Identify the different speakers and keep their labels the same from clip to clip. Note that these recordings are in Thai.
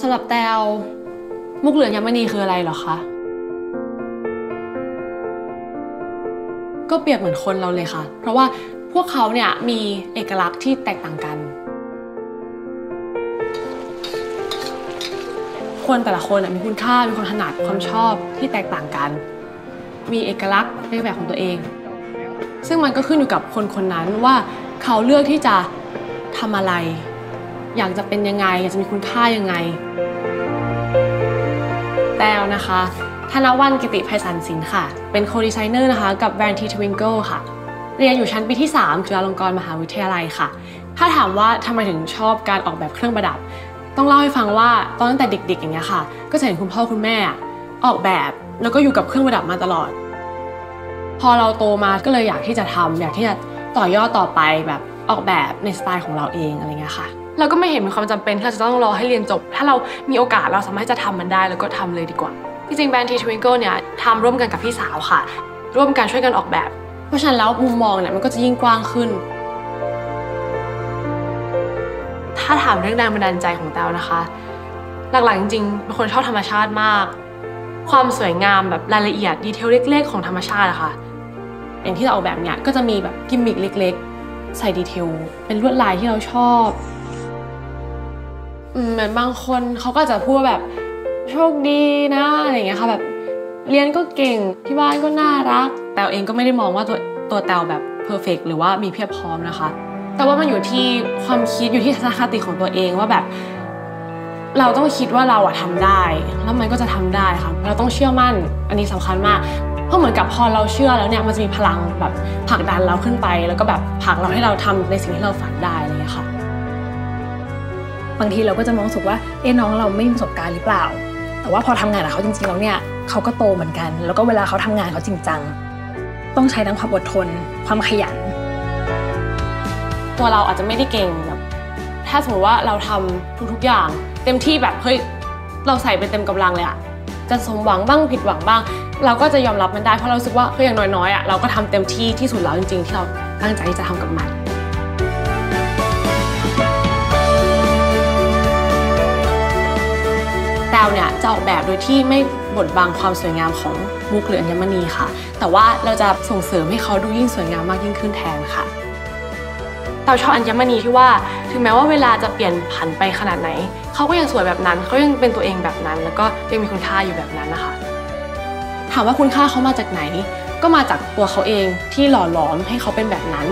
Speaker 1: สำหรับแตวมุกเหลืองยมณีคืออะไรหรอคะ ก็เปรียบเหมือนคนเราเลยค่ะ เพราะว่าพวกเขาเนี่ยมีเอกลักษณ์ที่แตกต่างกัน คนแต่ละคนมีคุณค่า มีความถนัด ความชอบที่แตกต่างกัน มีเอกลักษณ์ในแบบของตัวเอง ซึ่งมันก็ขึ้นอยู่กับคนคนนั้นว่าเขาเลือกที่จะทำอะไร อยากจะเป็นยังไง อยากจะมีคุณค่ายังไง แต้วนะคะ ธนวันกิติไพศาลสินค่ะ เป็น co-designer นะคะ กับแบรนด์ทีทวิงเกิลค่ะ เรียนอยู่ชั้นปีที่ 3 จุฬาลงกรณ์มหาวิทยาลัยค่ะ ถ้าถามว่าทำไมถึงชอบการออกแบบเครื่องประดับ ต้องเล่าให้ฟังว่าตอนตั้งแต่เด็ก ๆ อย่างเงี้ยค่ะ ก็จะเห็นคุณพ่อคุณแม่ ออกแบบแล้วก็อยู่กับเครื่องประดับมาตลอด พอเราโตมาก็เลยอยากที่จะทำอยากที่จะต่อยอดต่อไปแบบออกแบบในสไตล์ของเราเองอะไรเงี้ยค่ะ เราก็ไม่เห็นมีความจำเป็นที่เราจะต้องรอให้เรียนจบ ถ้าเรามีโอกาสเราสามารถจะทำมันได้แล้วก็ทำเลยดีกว่า จริงๆแบรนด์ทีทวิงเกิลเนี่ยทำร่วมกันกับพี่สาวค่ะ ร่วมกันช่วยกันออกแบบ เพราะฉะนั้นแล้วมุมมองเนี่ยมันก็จะยิ่งกว้างขึ้น ถ้าถามเรื่องแรงบันดาลใจของแต้วนะคะ หลักๆจริงๆเป็นคนชอบธรรมชาติมาก ความสวยงามแบบรายละเอียด detail เล็ก ๆ ของธรรมชาติอะค่ะอย่างที่เราออกแบบเนี่ยก็จะมีแบบกิมมิคเล็ก ๆ ใส่ดีเทลเป็นลวดลายที่เราชอบ เหมือนบางคนเขาก็จะพูดแบบโชคดีนะอะไรอย่างเงี้ยค่ะแบบเรียนก็เก่งที่บ้านก็น่ารัก แต่เองก็ไม่ได้มองว่าตัวตัวแตวแบบเพอร์เฟกหรือว่ามีเพียบพร้อมนะคะ แต่ว่ามันอยู่ที่ความคิดอยู่ที่ทัศนคติของตัวเองว่าแบบ เราต้องคิดว่าเราอะทำได้ แล้วมันก็จะทำได้ค่ะ เราต้องเชื่อมั่นอันนี้สำคัญมากเพราะเหมือนกับพอเราเชื่อแล้วเนี่ยมันจะมีพลังแบบผลักดันเราขึ้นไป แล้วก็แบบผลักเราให้เราทำในสิ่งที่เราฝันได้อะไรเงี้ยค่ะ
Speaker 2: บางทีเราก็จะมองสึกว่าเอ๊ะน้องเราไม่มีประสบการณ์หรือเปล่า แต่ว่าพอทำงานกับเขาจริงๆแล้วเนี่ยเขาก็โตเหมือนกัน แล้วก็เวลาเขาทำงานเขาจริงจังต้องใช้ทั้งความอดทน ความขยัน
Speaker 1: ตัวเราอาจจะไม่ได้เก่งแบบถ้าสมมติว่าเราทำทุกๆอย่าง เต็มที่แบบเฮ้ยเราใส่ไปเต็มกำลังเลยอะจะสมหวังบ้างผิดหวังบ้าง เราก็จะยอมรับมันได้เพราะเราสึกว่าเฮ้ยอย่างน้อยๆอะเราก็ทำเต็มที่ที่สุดแล้วจริงๆที่เราตั้งใจที่จะทำกับมัน แต้วเนี่ยจะออกแบบโดยที่ไม่บดบังความสวยงามของมุกหรืออัญมณีค่ะ แต่ว่าเราจะส่งเสริมให้เขาดูยิ่งสวยงามมากยิ่งขึ้นแทนค่ะเราชอบอัญมณีที่ว่า ถึงแม้ว่าเวลาจะเปลี่ยนผันไปขนาดไหน เขาก็ยังสวยแบบนั้น เขายังเป็นตัวเองแบบนั้น แล้วก็ยังมีคุณค่าอยู่แบบนั้นนะคะ ถามว่าคุณค่าเขามาจากไหน ก็มาจากตัวเขาเองที่หล่อหลอมให้เขาเป็นแบบนั้น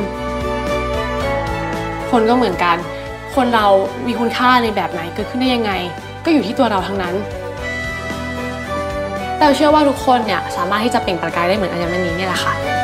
Speaker 1: คนก็เหมือนกัน คนเรามีคุณค่าในแบบไหนเกิดขึ้นได้ยังไง ก็อยู่ที่ตัวเราทั้งนั้น แต่เชื่อว่าทุกคนเนี่ยสามารถที่จะเปล่งประกายได้เหมือนอัญมณีเนี่ยแหละค่ะ